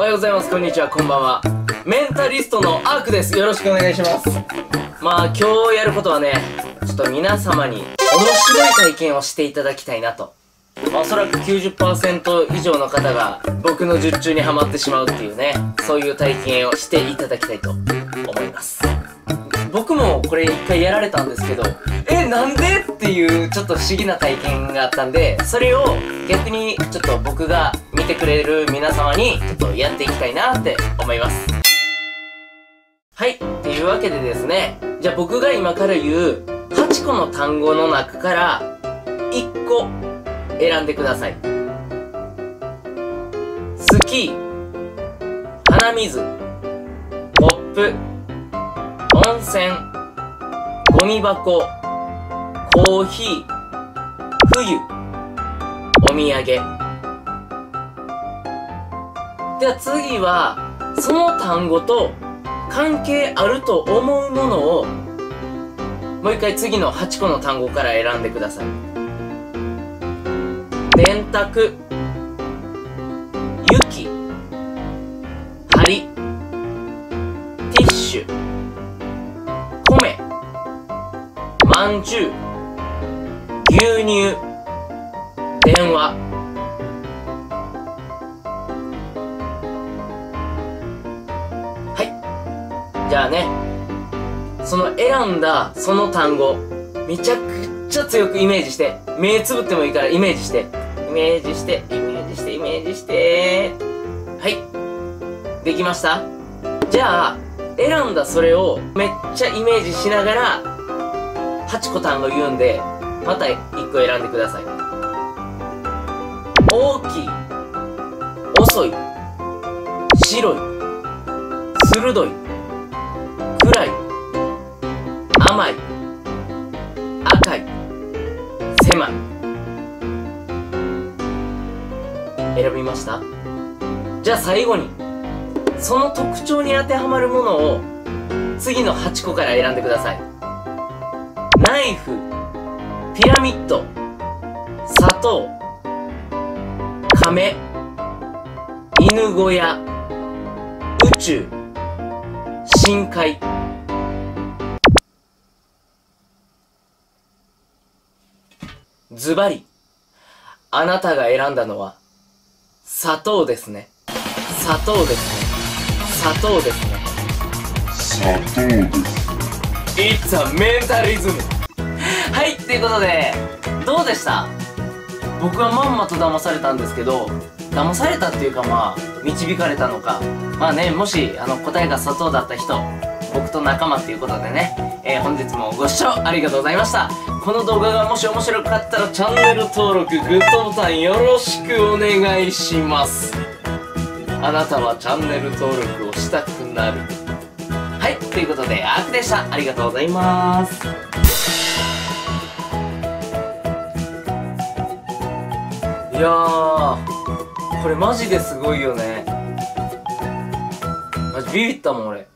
おはようございます。こんにちは。こんばんは。メンタリストのアークです。よろしくお願いします。まあ今日やることはねちょっと皆様に面白い体験をしていただきたいなと。まあおそらく90%以上の方が僕の術中にはまってしまうっていうねそういう体験をしていただきたいと思います。僕もこれ一回やられたんですけどえなんで？っていうちょっと不思議な体験があったんでそれを逆にちょっと僕がてくれる皆様にちょっとやっていきたいなって思います。はいっていうわけでですねじゃあ僕が今から言う8個の単語の中から1個選んでください。スキー鼻水ポップ温泉ゴミ箱コーヒー冬お土産。では次はその単語と関係あると思うものをもう一回次の8個の単語から選んでください。電卓雪針ティッシュ米まんじゅう牛乳電話。ね。その選んだその単語めちゃくちゃ強くイメージして目つぶってもいいからイメージして。イメージしてイメージしてイメージして。はい。できました？じゃあ選んだそれをめっちゃイメージしながら8個単語言うんでまた1個選んでください。大きい遅い白い鋭い暗い。甘い。赤い。狭い。選びました？じゃあ最後にその特徴に当てはまるものを次の8個から選んでください。ナイフピラミッド砂糖亀犬小屋宇宙深海。ズバリあなたが選んだのは砂糖ですね。砂糖ですね。砂糖ですね。砂糖です It's a mentalism! はいっていうことでどうでした？僕はまんまと騙されたんですけど騙されたっていうかまあ導かれたのか。まあねもしあの答えが砂糖だった人僕と仲間っていうことでね、えー、本日もご視聴ありがとうございましたこの動画がもし面白かったらチャンネル登録グッドボタンよろしくお願いします。あなたはチャンネル登録をしたくなる。はいということでアークでした。ありがとうございます。いやーこれマジですごいよね。マジビビったもん俺。